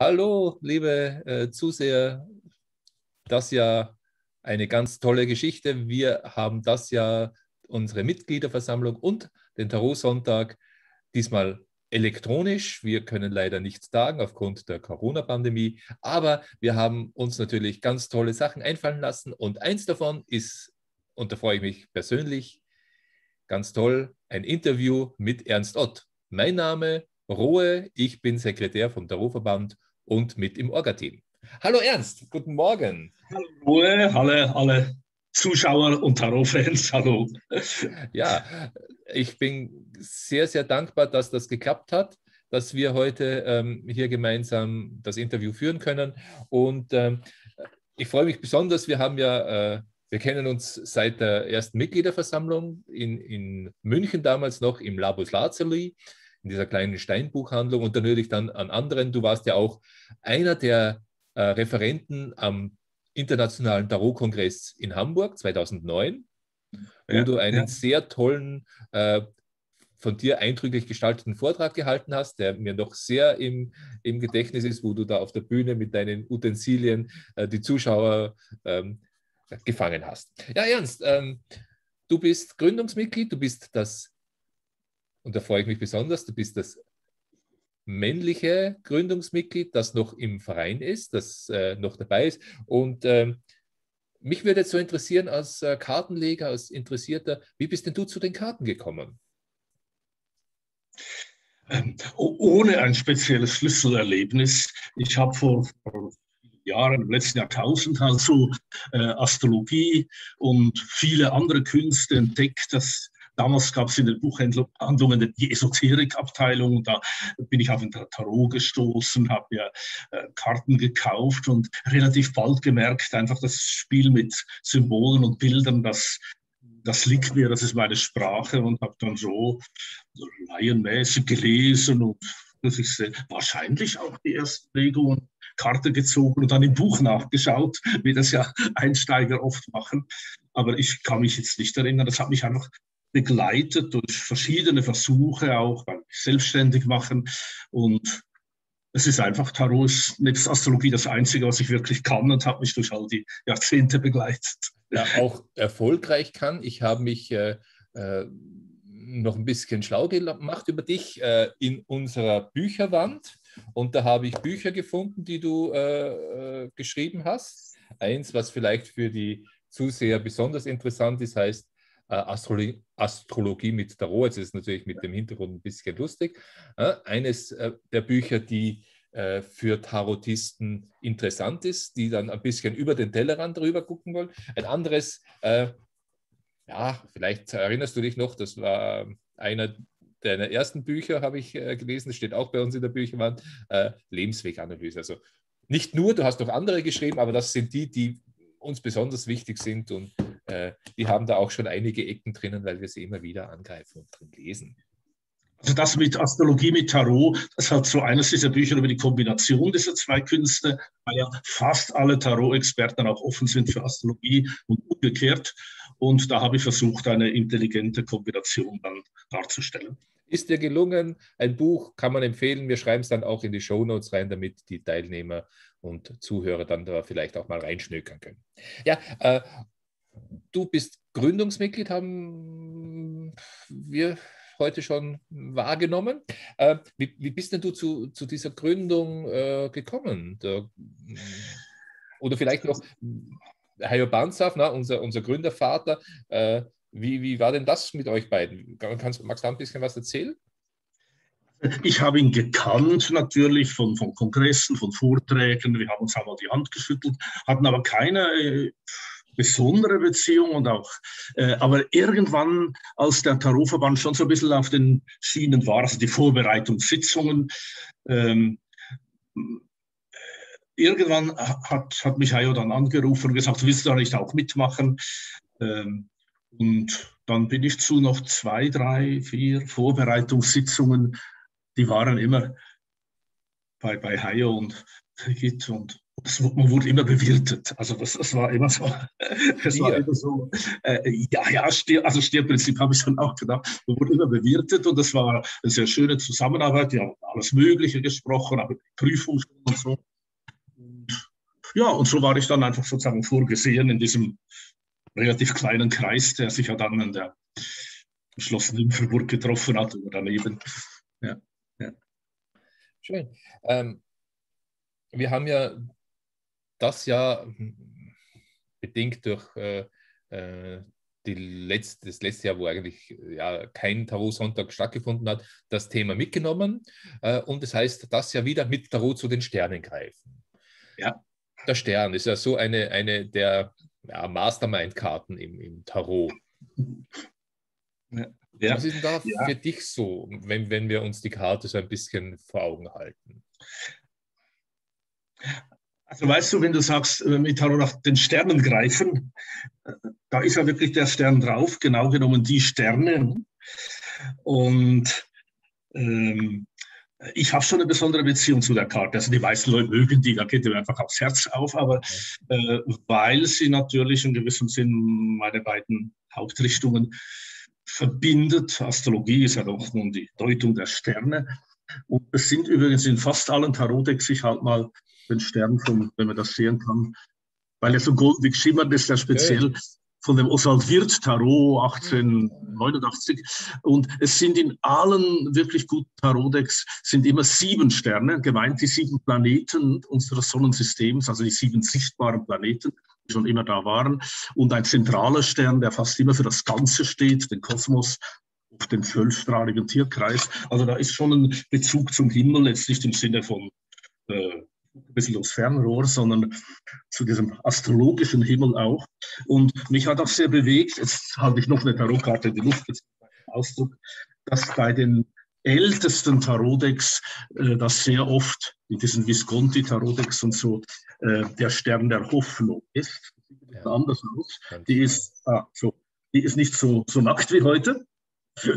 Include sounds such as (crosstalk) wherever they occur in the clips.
Hallo, liebe äh, Zuseher. Das ja eine ganz tolle Geschichte. Wir haben das Jahr unsere Mitgliederversammlung und den Tarot-Sonntag diesmal elektronisch. Wir können leider nichts tagen aufgrund der Corona-Pandemie, aber wir haben uns natürlich ganz tolle Sachen einfallen lassen und eins davon ist, und da freue ich mich persönlich, ganz toll, ein Interview mit Ernst Ott. Mein Name Rohe, ich bin Sekretär vom Tarotverband und mit im Orga-Team. Hallo Ernst, guten Morgen. Hallo Rohe, alle, alle Zuschauer und Tarot-Fans, hallo. Ja, ich bin sehr, sehr dankbar, dass das geklappt hat, dass wir heute ähm, hier gemeinsam das Interview führen können. Und ähm, ich freue mich besonders, wir haben ja, äh, wir kennen uns seit der ersten Mitgliederversammlung in, in München damals noch im Labus Lazuli, in dieser kleinen Steinbuchhandlung und natürlich dann an anderen. Du warst ja auch einer der äh, Referenten am Internationalen Tarot-Kongress in Hamburg 2009, wo ja, du einen ja. sehr tollen, äh, von dir eindrücklich gestalteten Vortrag gehalten hast, der mir noch sehr im, im Gedächtnis ist, wo du da auf der Bühne mit deinen Utensilien äh, die Zuschauer ähm, gefangen hast. Ja, Ernst, ähm, du bist Gründungsmitglied, du bist das, und da freue ich mich besonders, du bist das männliche Gründungsmitglied, das noch im Verein ist, das äh, noch dabei ist. Und ähm, mich würde jetzt so interessieren, als äh, Kartenleger, als Interessierter, wie bist denn du zu den Karten gekommen? Ähm, ohne ein spezielles Schlüsselerlebnis. Ich habe vor, vor Jahren, im letzten Jahrtausend, also äh, Astrologie und viele andere Künste entdeckt, dass Damals gab es in den Buchhandlungen die Esoterikabteilung. Da bin ich auf ein Tarot gestoßen, habe mir äh, Karten gekauft und relativ bald gemerkt, einfach das Spiel mit Symbolen und Bildern, das, das liegt mir, das ist meine Sprache und habe dann so laienmäßig gelesen und das ist wahrscheinlich auch die ersten Legungen Karte gezogen und dann im Buch nachgeschaut, wie das ja Einsteiger oft machen. Aber ich kann mich jetzt nicht erinnern. Das hat mich einfach begleitet durch verschiedene Versuche, auch beim Selbstständig machen. Und es ist einfach, Tarot ist nebst Astrologie das Einzige, was ich wirklich kann und hat mich durch all die Jahrzehnte begleitet. Ja, auch erfolgreich kann. Ich habe mich äh, äh, noch ein bisschen schlau gemacht über dich äh, in unserer Bücherwand. Und da habe ich Bücher gefunden, die du äh, äh, geschrieben hast. Eins, was vielleicht für die Zuseher besonders interessant ist, heißt Astrologie, Astrologie mit Tarot. Jetzt ist es natürlich mit dem Hintergrund ein bisschen lustig. Äh, eines äh, der Bücher, die für Tarotisten interessant ist, die dann ein bisschen über den Tellerrand drüber gucken wollen. Ein anderes, ja, vielleicht erinnerst du dich noch, das war einer deiner ersten Bücher, habe ich gelesen, das steht auch bei uns in der Bücherwand, Lebensweganalyse. Also nicht nur, du hast noch andere geschrieben, aber das sind die, die uns besonders wichtig sind und äh, die haben da auch schon einige Ecken drinnen, weil wir sie immer wieder angreifen und drin lesen. Also das mit Astrologie, mit Tarot, das hat so eines dieser Bücher über die Kombination dieser zwei Künste, weil ja fast alle Tarot-Experten auch offen sind für Astrologie und umgekehrt. Und da habe ich versucht, eine intelligente Kombination dann darzustellen. Ist dir gelungen? Ein Buch kann man empfehlen. Wir schreiben es dann auch in die Show Notes rein, damit die Teilnehmer und Zuhörer dann da vielleicht auch mal reinschnökern können. Ja, äh, du bist Gründungsmitglied, haben wir heute schon wahrgenommen. Äh, wie, wie, bist denn du zu, zu dieser Gründung äh, gekommen? Da, oder vielleicht noch Hayo Banzaf, na, unser, unser Gründervater. Äh, wie, wie war denn das mit euch beiden? Kannst, magst du da ein bisschen was erzählen? Ich habe ihn gekannt natürlich von, von Kongressen, von Vorträgen. Wir haben uns einmal die Hand geschüttelt, hatten aber keine äh, besondere Beziehung und auch, äh, aber irgendwann, als der Tarotverband schon so ein bisschen auf den Schienen war, also die Vorbereitungssitzungen, ähm, irgendwann hat, hat mich Hayo dann angerufen und gesagt, willst du da nicht auch mitmachen? Ähm, und dann bin ich zu noch zwei, drei, vier Vorbereitungssitzungen die waren immer bei, bei Hayo und Brigitte und man wurde immer bewirtet. Also das, das war immer so. (laughs) Das war immer so äh, ja, ja, Stier, also Stierprinzip habe ich dann auch gedacht. Man wurde immer bewirtet und das war eine sehr schöne Zusammenarbeit. Wir haben alles Mögliche gesprochen, aber Prüfung und so. Ja, und so war ich dann einfach sozusagen vorgesehen in diesem relativ kleinen Kreis, der sich ja dann in der Schloss Nymphenburg getroffen hat oder daneben. Ja. Schön. Ähm, wir haben ja das ja bedingt durch äh, äh, die letzte, das letzte Jahr, wo eigentlich ja, kein Tarot-Sonntag stattgefunden hat, das Thema mitgenommen. Äh, und das heißt, das ja wieder mit Tarot zu den Sternen greifen. Ja. Der Stern ist ja so eine, eine der ja, Mastermind-Karten im, im Tarot. Ja. Was ist denn da ja. für dich so, wenn, wenn wir uns die Karte so ein bisschen vor Augen halten? Also weißt du, wenn du sagst, äh, mit Tarot nach den Sternen greifen, äh, da ist ja wirklich der Stern drauf, genau genommen die Sterne. Und ähm, ich habe schon eine besondere Beziehung zu der Karte. Also die meisten Leute mögen die, da geht mir einfach aufs Herz auf, aber äh, weil sie natürlich in gewissem Sinn meine beiden Hauptrichtungen verbindet. Astrologie ist ja doch nun die Deutung der Sterne. Und es sind übrigens in fast allen Tarotdecks ich halt mal den Stern von, wenn man das sehen kann, weil er so goldig schimmert ist, der speziell okay. von dem Oswald Wirth Tarot 1889. Und es sind in allen wirklich guten Tarotdecks sind immer sieben Sterne, gemeint die sieben Planeten unseres Sonnensystems, also die sieben sichtbaren Planeten, schon immer da waren. Und ein zentraler Stern, der fast immer für das Ganze steht, den Kosmos, auf dem zwölfstrahligen Tierkreis. Also da ist schon ein Bezug zum Himmel, jetzt nicht im Sinne von äh, ein bisschen aufs Fernrohr, sondern zu diesem astrologischen Himmel auch. Und mich hat auch sehr bewegt, jetzt halte ich noch eine Tarotkarte in die Luft, Ausdruck, dass bei den ältesten Tarotdecks äh, das sehr oft, in diesen Visconti-Tarotdecks und so, äh, der Stern der Hoffnung ist. Ja. Anders aus. Die ist, ah, so, die ist nicht so, so nackt wie heute (laughs)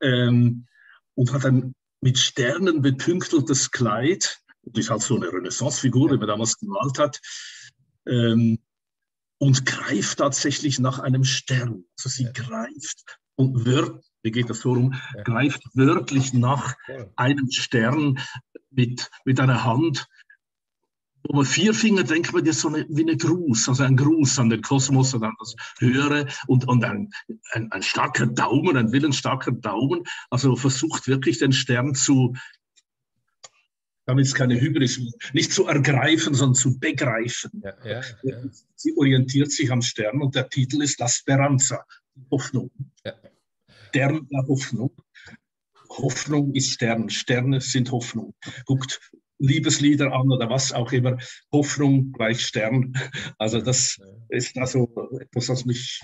ähm, und hat ein mit Sternen betünkteltes Kleid und ist halt so eine Renaissance-Figur, die man damals gemalt hat, ähm, und greift tatsächlich nach einem Stern. Also sie greift und wird, wie geht das so rum, ja. greift wörtlich nach ja. einem Stern mit, mit einer Hand. Wo man vier Finger denkt man jetzt so eine, wie eine Gruß, also ein Gruß an den Kosmos und an das Höhere und, und ein, ein, ein starker Daumen, ein willensstarker Daumen. Also versucht wirklich den Stern zu, damit es keine Hybris nicht zu ergreifen, sondern zu begreifen. Ja, ja, ja. Sie orientiert sich am Stern und der Titel ist La Speranza, Hoffnung. Stern der Hoffnung. Hoffnung ist Stern, Sterne sind Hoffnung. Guckt Liebeslieder an oder was auch immer. Hoffnung gleich Stern. Also das ist also etwas, was mich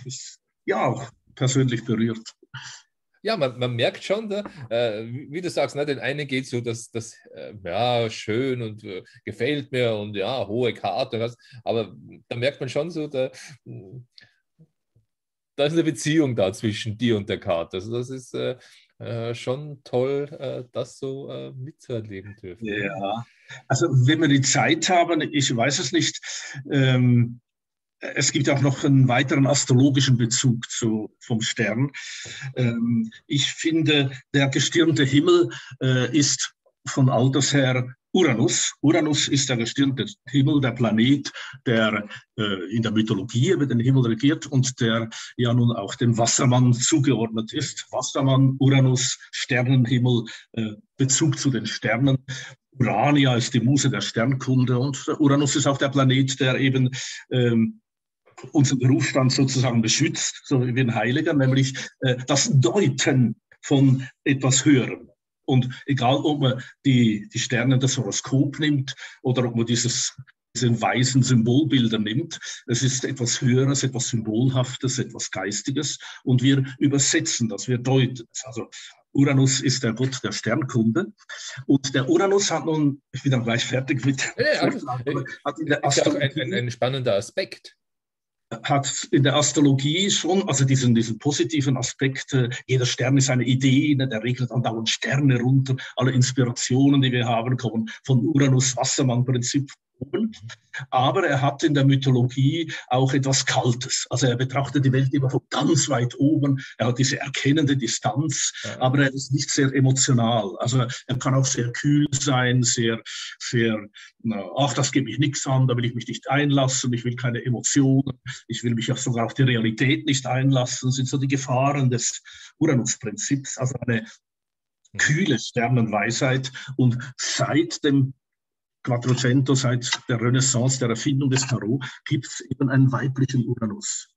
ja persönlich berührt ja, man, man merkt schon, da, äh, wie du sagst, ne, den einen geht so, dass das, äh, ja, schön und äh, gefällt mir und ja, hohe Karte, was, aber da merkt man schon so, da, da ist eine Beziehung da zwischen dir und der Karte. Also das ist äh, äh, schon toll, äh, das so mitzuerleben dürfen. Ja, also wenn wir die Zeit haben, ich weiß es nicht, ähm, es gibt auch noch einen weiteren astrologischen Bezug zu, vom Stern. Ähm, ich finde, der gestirnte Himmel äh, ist von alters her Uranus. Uranus ist der gestirnte Himmel, der Planet, der äh, in der Mythologie über den Himmel regiert und der ja nun auch dem Wassermann zugeordnet ist. Wassermann, Uranus, Sternenhimmel, äh, Bezug zu den Sternen. Urania ist die Muse der Sternkunde und Uranus ist auch der Planet, der eben ähm, unseren Berufsstand sozusagen beschützt, so wie ein Heiliger, nämlich äh, das Deuten von etwas Höherem. Und egal, ob man die, die Sterne das Horoskop nimmt oder ob man dieses, diese weißen Symbolbilder nimmt, es ist etwas Höheres, etwas Symbolhaftes, etwas Geistiges und wir übersetzen das, wir deuten es. Also Uranus ist der Gott der Sternkunde. Und der Uranus hat nun, ich bin dann gleich fertig mit. Ja, ja, hat in der auch ein, ein, ein spannender Aspekt hat in der Astrologie schon, also diesen, diesen positiven Aspekt, äh, jeder Stern ist eine Idee, ne, der regelt andauernd Sterne runter, alle Inspirationen, die wir haben, kommen von Uranus-Wassermann-Prinzip, oben. Aber er hat in der Mythologie auch etwas Kaltes. Also er betrachtet die Welt immer von ganz weit oben. Er hat diese erkennende Distanz, ja. aber er ist nicht sehr emotional. Also er kann auch sehr kühl sein, sehr, sehr, na, ach, das gebe ich nichts an, da will ich mich nicht einlassen, ich will keine Emotionen, ich will mich auch sogar auf die Realität nicht einlassen. Das sind so die Gefahren des Uranus-Prinzips. Also eine kühle Sternenweisheit. Und seit dem Quattrocento, seit der Renaissance, der Erfindung des Tarot, gibt es eben einen weiblichen Uranus.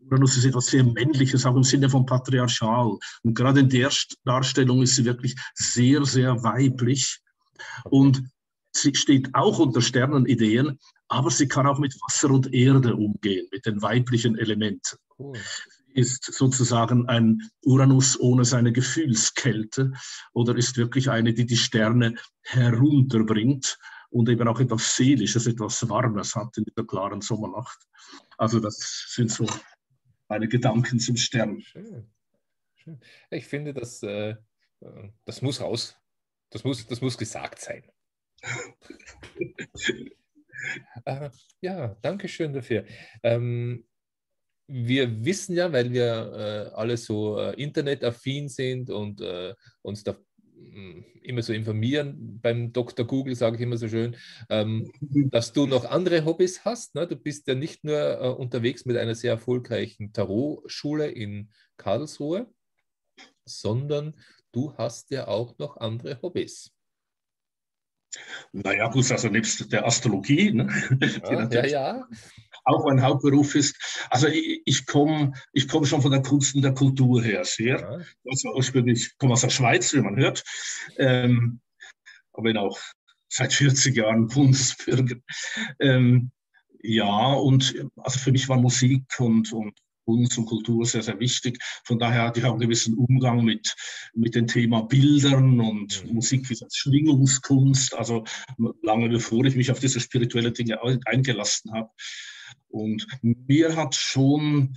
Uranus ist etwas sehr Männliches, auch im Sinne von patriarchal. Und gerade in der Darstellung ist sie wirklich sehr, sehr weiblich. Und sie steht auch unter Sternenideen, aber sie kann auch mit Wasser und Erde umgehen, mit den weiblichen Elementen. Cool ist sozusagen ein Uranus ohne seine Gefühlskälte oder ist wirklich eine, die die Sterne herunterbringt und eben auch etwas Seelisches, etwas Warmes hat in dieser klaren Sommernacht. Also das sind so meine Gedanken zum Stern. Schön. Schön. Ich finde, das, äh, das muss raus. Das muss, das muss gesagt sein. (laughs) äh, ja, danke schön dafür. Ähm, wir wissen ja, weil wir äh, alle so äh, internetaffin sind und äh, uns da immer so informieren, beim Dr. Google sage ich immer so schön, ähm, dass du noch andere Hobbys hast. Ne? Du bist ja nicht nur äh, unterwegs mit einer sehr erfolgreichen Tarot-Schule in Karlsruhe, sondern du hast ja auch noch andere Hobbys. Naja, gut, also nebst der Astrologie, ne? (laughs) ja, ja, ja auch ein Hauptberuf ist. Also ich, ich komme ich komm schon von der Kunst und der Kultur her sehr. Ja. Also ursprünglich komme aus der Schweiz, wie man hört. Ähm, aber bin auch seit 40 Jahren Bundesbürger. Ähm, ja, und also für mich war Musik und, und Kunst und Kultur sehr, sehr wichtig. Von daher hatte ich auch einen gewissen Umgang mit, mit dem Thema Bildern und mhm. Musik wie als Schwingungskunst. Also lange bevor ich mich auf diese spirituelle Dinge eingelassen habe. Und mir hat schon,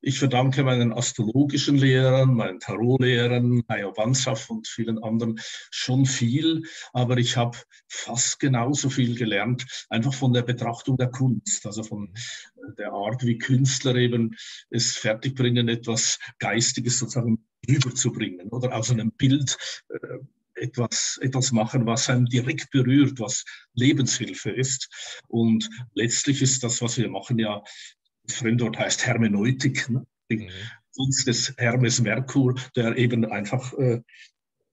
ich verdanke meinen astrologischen Lehrern, meinen Tarotlehrern, Hayo Wanschaff und vielen anderen schon viel, aber ich habe fast genauso viel gelernt, einfach von der Betrachtung der Kunst, also von der Art, wie Künstler eben es fertigbringen, etwas Geistiges sozusagen rüberzubringen oder aus einem Bild äh, etwas, etwas machen, was einem direkt berührt, was Lebenshilfe ist. Und letztlich ist das, was wir machen, ja, das Fremdwort heißt Hermeneutik, ne? mhm. Kunst des Hermes Merkur, der eben einfach äh,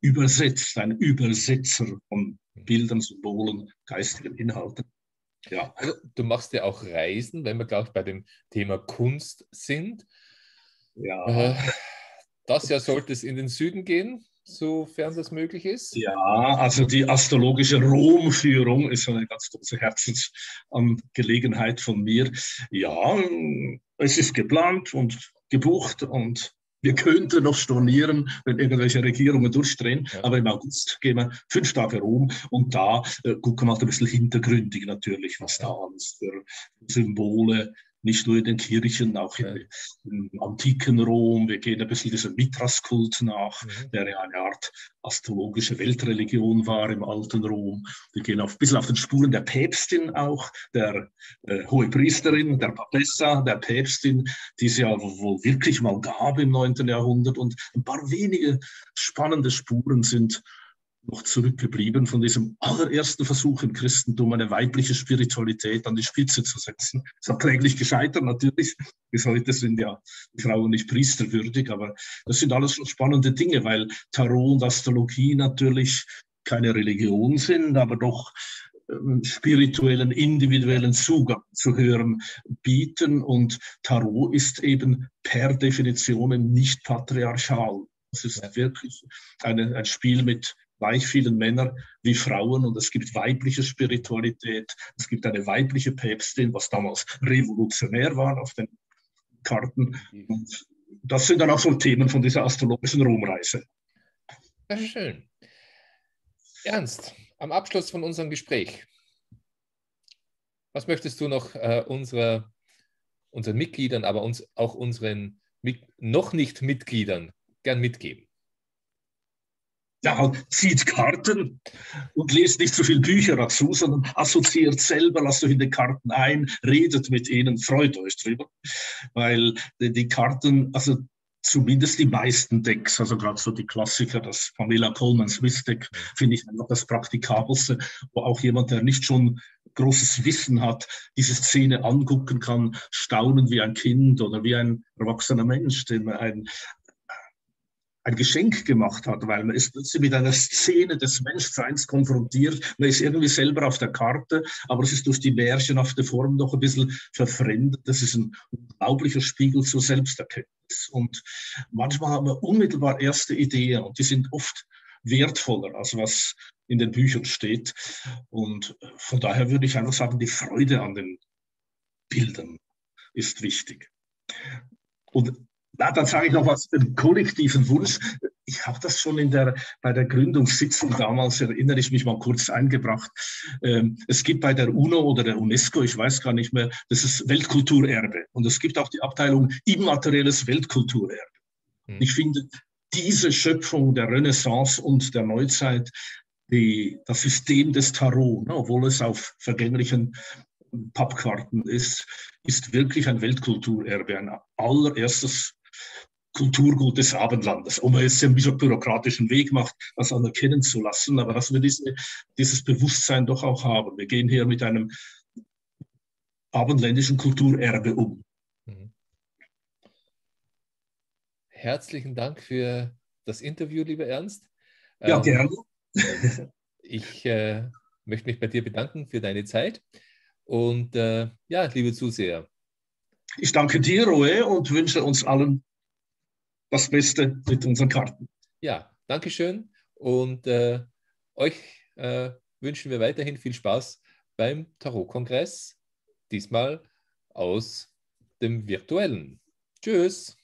übersetzt, ein Übersetzer von mhm. Bildern, Symbolen, geistigen Inhalten. Ja. Also, du machst ja auch Reisen, wenn wir, glaube ich, bei dem Thema Kunst sind. Ja. Äh, das Jahr sollte es in den Süden gehen sofern das möglich ist? Ja, also die astrologische Romführung ist eine ganz große Herzensangelegenheit von mir. Ja, es ist geplant und gebucht und wir könnten noch stornieren, wenn irgendwelche Regierungen durchdrehen, ja. aber im August gehen wir fünf Tage Rom und da äh, gucken wir mal ein bisschen hintergründig natürlich, was da alles für Symbole nicht nur in den Kirchen, auch im, im antiken Rom. Wir gehen ein bisschen diesem Mithraskult nach, mhm. der ja eine Art astrologische Weltreligion war im alten Rom. Wir gehen auf, ein bisschen auf den Spuren der Päpstin auch, der äh, hohe Priesterin, der Papessa, der Päpstin, die es ja wohl wirklich mal gab im 9. Jahrhundert. Und ein paar wenige spannende Spuren sind noch zurückgeblieben von diesem allerersten Versuch im Christentum, eine weibliche Spiritualität an die Spitze zu setzen. (laughs) Es hat kläglich gescheitert, natürlich. Bis heute sind ja Frauen nicht priesterwürdig, aber das sind alles schon spannende Dinge, weil Tarot und Astrologie natürlich keine Religion sind, aber doch ähm, spirituellen, individuellen Zugang zu hören bieten. Und Tarot ist eben per Definition nicht patriarchal. Das ist wirklich eine, ein Spiel mit gleich vielen Männer wie Frauen und es gibt weibliche Spiritualität, es gibt eine weibliche Päpstin, was damals revolutionär war auf den Karten. Und das sind dann auch so Themen von dieser astrologischen Romreise. Ja, schön. Ernst, am Abschluss von unserem Gespräch, was möchtest du noch äh, unserer, unseren Mitgliedern, aber uns auch unseren mit, noch nicht Mitgliedern gern mitgeben? Ja, zieht Karten und lest nicht so viel Bücher dazu, sondern assoziiert selber, lasst euch in die Karten ein, redet mit ihnen, freut euch drüber. Weil die Karten, also zumindest die meisten Decks, also gerade so die Klassiker, das Pamela Coleman Swiss Deck, finde ich einfach das praktikabelste, wo auch jemand, der nicht schon großes Wissen hat, diese Szene angucken kann, staunen wie ein Kind oder wie ein erwachsener Mensch, den ein, ein Geschenk gemacht hat, weil man ist plötzlich mit einer Szene des Menschseins konfrontiert. Man ist irgendwie selber auf der Karte, aber es ist durch die märchenhafte Form doch ein bisschen verfremdet. Das ist ein unglaublicher Spiegel zur Selbsterkenntnis. Und manchmal haben wir unmittelbar erste Ideen und die sind oft wertvoller, als was in den Büchern steht. Und von daher würde ich einfach sagen, die Freude an den Bildern ist wichtig. Und na, dann sage ich noch was, den kollektiven Wunsch. Ich habe das schon in der, bei der Gründungssitzung damals, erinnere ich mich mal kurz eingebracht. Ähm, es gibt bei der UNO oder der UNESCO, ich weiß gar nicht mehr, das ist Weltkulturerbe. Und es gibt auch die Abteilung immaterielles Weltkulturerbe. Hm. Ich finde, diese Schöpfung der Renaissance und der Neuzeit, die, das System des Tarot, ne, obwohl es auf vergänglichen Pappkarten ist, ist wirklich ein Weltkulturerbe, ein allererstes Kulturgut des Abendlandes, um jetzt ein bisschen bürokratischen Weg macht, das anerkennen zu lassen, aber dass wir diese, dieses Bewusstsein doch auch haben. Wir gehen hier mit einem abendländischen Kulturerbe um. Mhm. Herzlichen Dank für das Interview, lieber Ernst. Ja, ähm, gerne. (laughs) ich äh, möchte mich bei dir bedanken für deine Zeit und äh, ja, liebe Zuseher, ich danke dir, Roe, und wünsche uns allen das Beste mit unseren Karten. Ja, danke schön. Und äh, euch äh, wünschen wir weiterhin viel Spaß beim Tarot-Kongress, diesmal aus dem virtuellen. Tschüss.